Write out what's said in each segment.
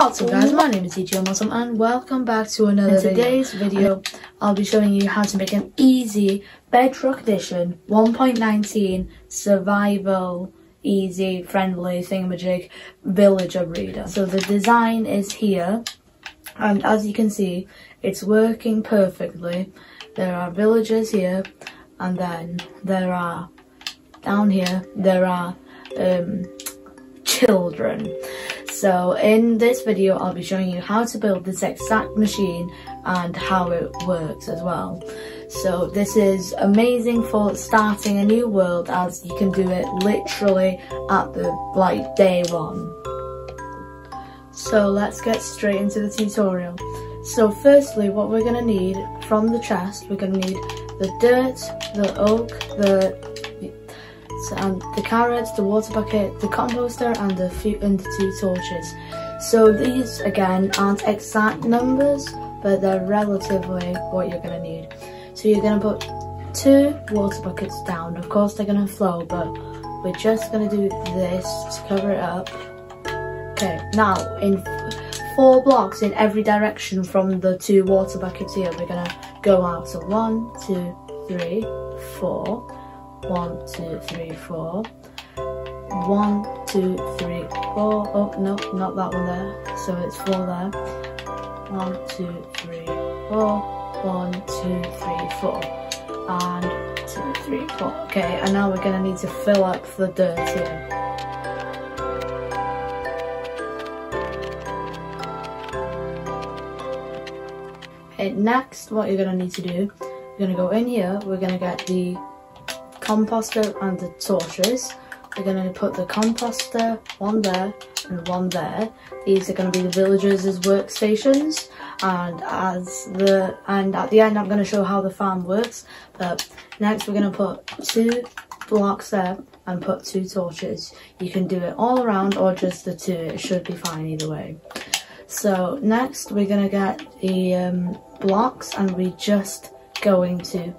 What's up guys, my name is TG Muslim and welcome back to another In today's video, I'll be showing you how to make an easy Bedrock Edition 1.19 survival easy friendly thingamajig villager breeder. So the design is here and as you can see it's working perfectly. There are villagers here and then there are down here there are um, children. So in this video I'll be showing you how to build this exact machine and how it works as well. So this is amazing for starting a new world as you can do it literally at the like day one. So let's get straight into the tutorial. So firstly what we're going to need from the chest, we're going to need the dirt, the oak, the and the carrots, the water bucket, the composter and the, and the two torches. So these again aren't exact numbers but they're relatively what you're going to need. So you're going to put two water buckets down. Of course they're going to flow but we're just going to do this to cover it up. Okay, now in four blocks in every direction from the two water buckets here we're going to go out. So one, two, three, four one, two, three, four. One, two, three, four. Oh, no, not that one there. So it's four there. One, two, three, four. One, two, three, four. And two, three, four. Okay, and now we're to need to fill up the dirt here. Okay, next, what you're going to need to do, you're going to go in here, we're going to get the composter and the torches. We're going to put the composter, one there and one there. These are going to be the villagers' workstations and as the and at the end I'm going to show how the farm works. But next we're going to put two blocks there and put two torches. You can do it all around or just the two, it should be fine either way. So next we're going to get the um, blocks and we're just going to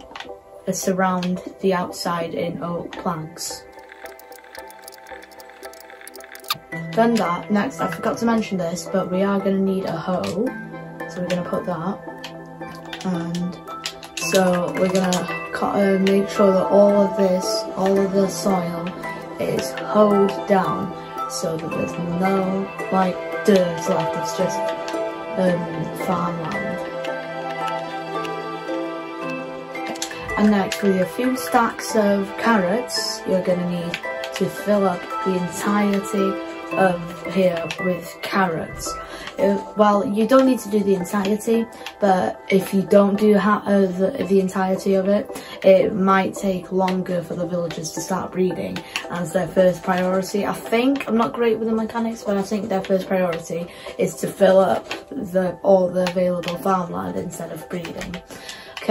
surround the outside in oak planks. Done that, next I forgot to mention this, but we are going to need a hoe, so we're going to put that, and so we're going to uh, make sure that all of this, all of the soil is hoed down, so that there's no like dirt left, it's just um, farmland. And next with a few stacks of carrots, you're going to need to fill up the entirety of here with carrots. Uh, well, you don't need to do the entirety, but if you don't do uh, the, the entirety of it, it might take longer for the villagers to start breeding as their first priority. I think, I'm not great with the mechanics, but I think their first priority is to fill up the all the available farmland instead of breeding.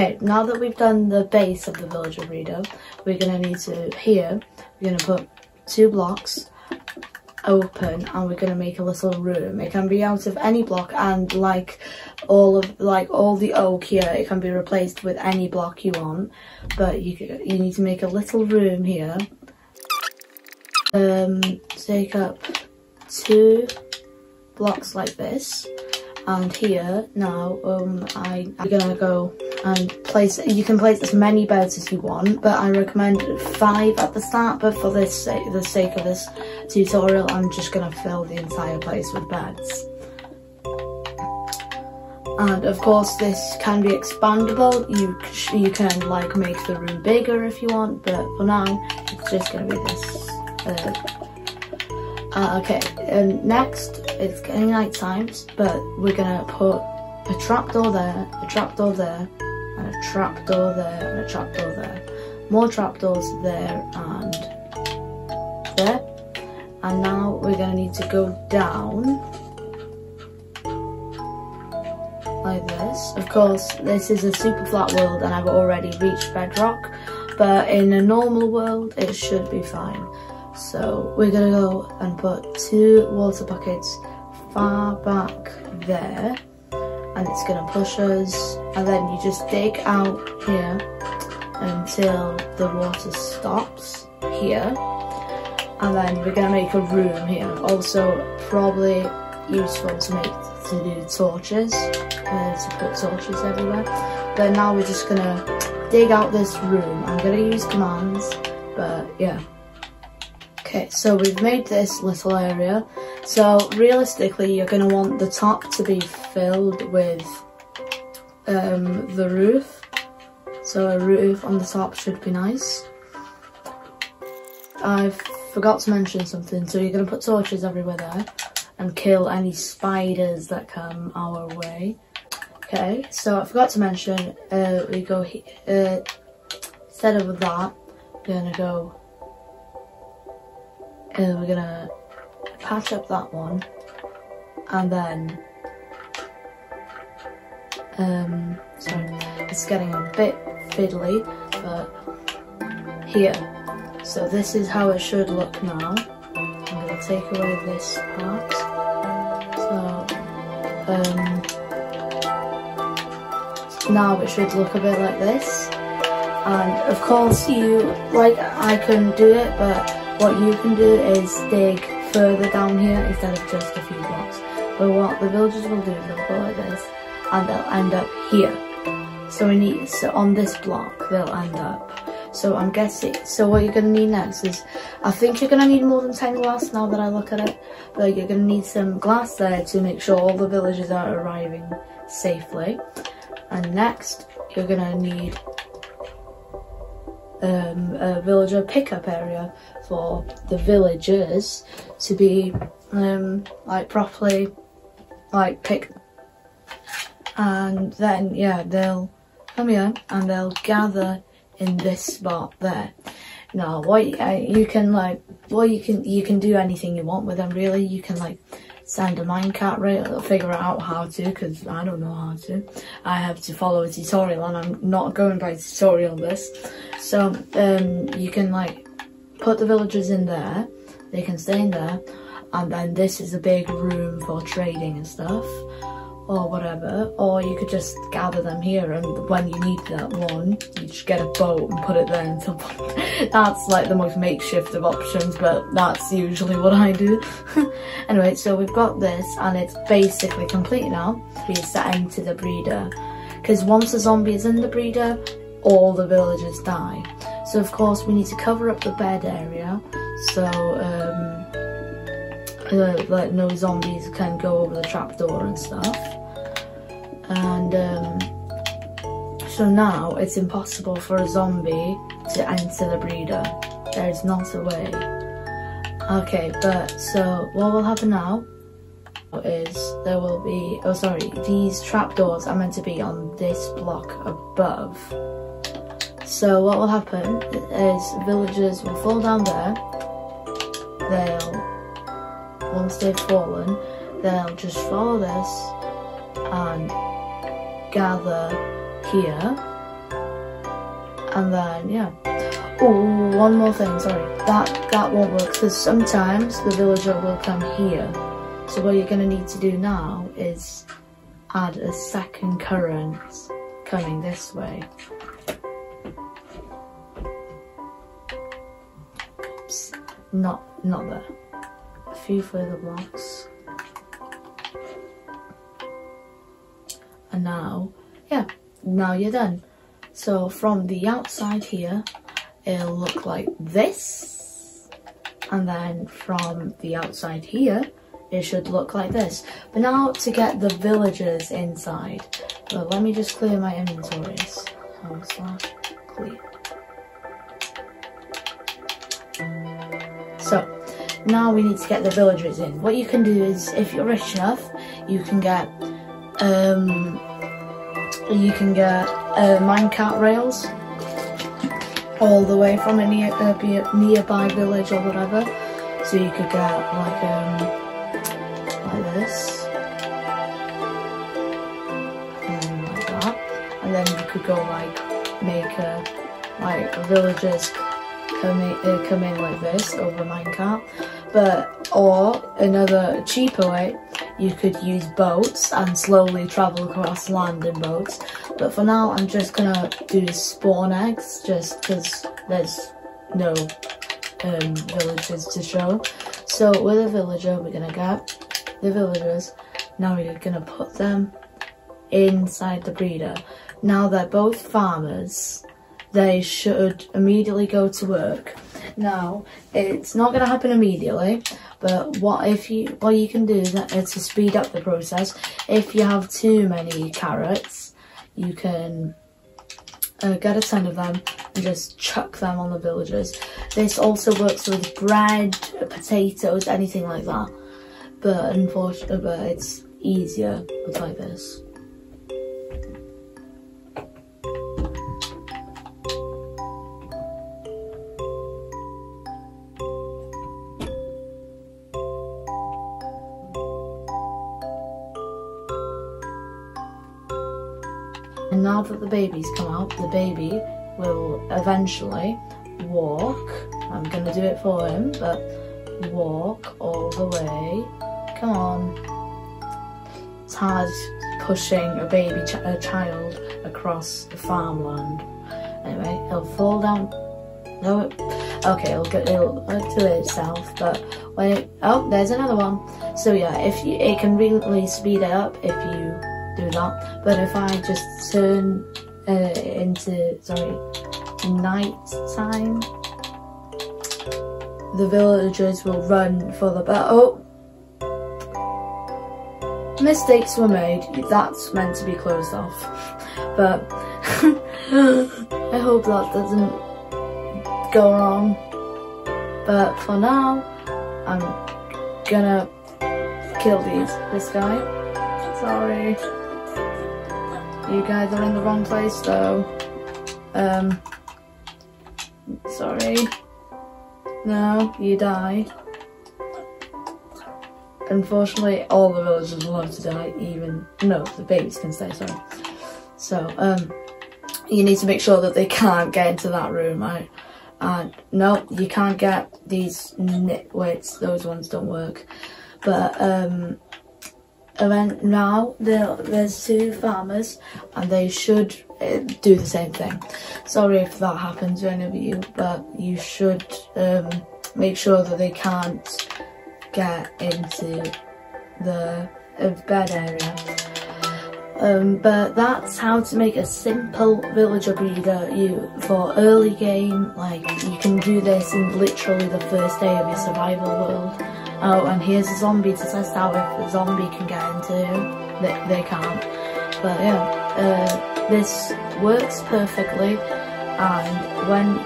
Okay, now that we've done the base of the villager breeder, we're going to need to, here, we're to put two blocks open and we're to make a little room. It can be out of any block and like all of, like all the oak here, it can be replaced with any block you want. But you, you need to make a little room here. Um, take up two blocks like this. And here, now, um, I, I'm gonna go and place you can place as many beds as you want but I recommend five at the start but for this the sake of this tutorial I'm just gonna fill the entire place with beds and of course this can be expandable. You you can like make the room bigger if you want but for now it's just gonna be this uh, uh, okay. And next it's getting night times but we're gonna put a trapdoor there a trapdoor there and a trapdoor there and a trapdoor there. More trapdoors there and there. And now we're going to need to go down like this. Of course, this is a super flat world and I've already reached bedrock, but in a normal world, it should be fine. So we're gonna go and put two water buckets far back there and it's gonna push us and then you just dig out here until the water stops here and then we're gonna make a room here also probably useful to make to do torches, uh, to put torches everywhere. But now we're just gonna dig out this room. I'm gonna use commands, but yeah. Okay, so we've made this little area. So realistically, you're gonna want the top to be filled with um, the roof. So a roof on the top should be nice. I forgot to mention something, so you're going to put torches everywhere there and kill any spiders that come our way. Okay, so I forgot to mention, uh, we go, uh, instead of that, we're to go, uh, we're to patch up that one and then um, sorry, it's getting a bit fiddly, but here. So this is how it should look now. I'm going to take away this part. So, um, now it should look a bit like this. And of course you, like I couldn't do it, but what you can do is dig further down here instead of just a few blocks. But what the villagers will do is they'll go like this and they'll end up here. So we need, so on this block they'll end up. So I'm guessing, so what you're to need next is, I think you're to need more than 10 glass now that I look at it. But you're to need some glass there to make sure all the villagers are arriving safely. And next, you're to need um, a villager pickup area for the villagers to be um, like properly like picked and then yeah they'll come here and they'll gather in this spot there. Now what uh, you can like well you can you can do anything you want with them really. You can like send a minecart rail figure out how to because I don't know how to. I have to follow a tutorial and I'm not going by tutorial this so um you can like put the villagers in there. They can stay in there. And then this is a big room for trading and stuff or whatever, or you could just gather them here and when you need that one, you just get a boat and put it there and That's like the most makeshift of options, but that's usually what I do. anyway, so we've got this and it's basically complete now. We set into the breeder. Because once a zombie is in the breeder, all the villagers die. So of course we need to cover up the bed area so um, uh, like no zombies can go over the trapdoor and stuff and um, so now it's impossible for a zombie to enter the breeder. There is not a way. Okay, but so what will happen now is there will be, oh sorry, these trapdoors are meant to be on this block above. So what will happen is villagers will fall down there, they'll, once they've fallen, they'll just follow this and gather here. And then, yeah. Oh, one more thing, sorry. That, that won't work because sometimes the villager will come here. So what you're going to need to do now is add a second current coming this way. Oops, not, not there. A few further blocks. And now yeah now you're done. So from the outside here it'll look like this. And then from the outside here it should look like this. But now to get the villagers inside. Well, let me just clear my inventories. Oh, slash clear? So now we need to get the villagers in. What you can do is if you're rich enough you can get um, you can get uh, minecart rails all the way from a near, uh, nearby village or whatever. So you could get like um, like this, and like that, and then you could go like make a like villagers come in, uh, come in like this over minecart. But or another cheaper way you could use boats and slowly travel across land in boats. But for now, I'm just gonna do spawn eggs just because there's no um, villages to show. So with a villager, we're gonna get the villagers. Now we're gonna put them inside the breeder. Now they're both farmers. They should immediately go to work. Now, it's not to happen immediately, but what if you what you can do is to speed up the process. If you have too many carrots, you can uh, get a ton of them and just chuck them on the villagers. This also works with bread, potatoes, anything like that. But unfortunately, but it's easier with like this. Baby's come out, the baby will eventually walk. I'm going to do it for him, but walk all the way. Come on. It's hard pushing a baby ch a child across the farmland. Anyway, he'll fall down. No, okay, it'll, get, it'll do it itself, but when it, oh, there's another one. So yeah, if you, it can really speed it up if you do that. But if I just turn uh, into, sorry, night time, the villagers will run for the battle. Oh, mistakes were made. That's meant to be closed off. But I hope that doesn't go wrong. But for now, I'm gonna kill these this guy. Sorry. You guys are in the wrong place though. Um, sorry. No, you die. Unfortunately, all the villagers have to die, even, no, the babies can stay, sorry. So, um, you need to make sure that they can't get into that room, right? And no, you can't get these nitwits, those ones don't work. But, um, and now there, there's two farmers and they should uh, do the same thing. Sorry if that happens to any of you, but you should um, make sure that they can't get into the uh, bed area. Um, but that's how to make a simple villager breeder you for early game like you can do this in literally the first day of your survival world Oh, and here's a zombie to test out if the zombie can get into They, they can't. But yeah, uh, this works perfectly. And when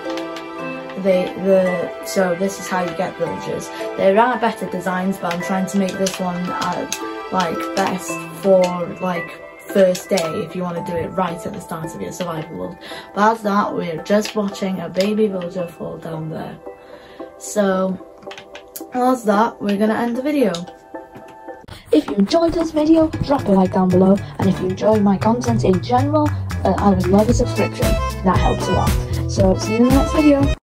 they, the, so this is how you get villagers. There are better designs, but I'm trying to make this one uh, like best for like first day if you want to do it right at the start of your survival world. But as that, we're just watching a baby villager fall down there. So, that's that, we're gonna end the video. If you enjoyed this video, drop a like down below, and if you enjoy my content in general, uh, I would love a subscription. That helps a lot. So, see you in the next video.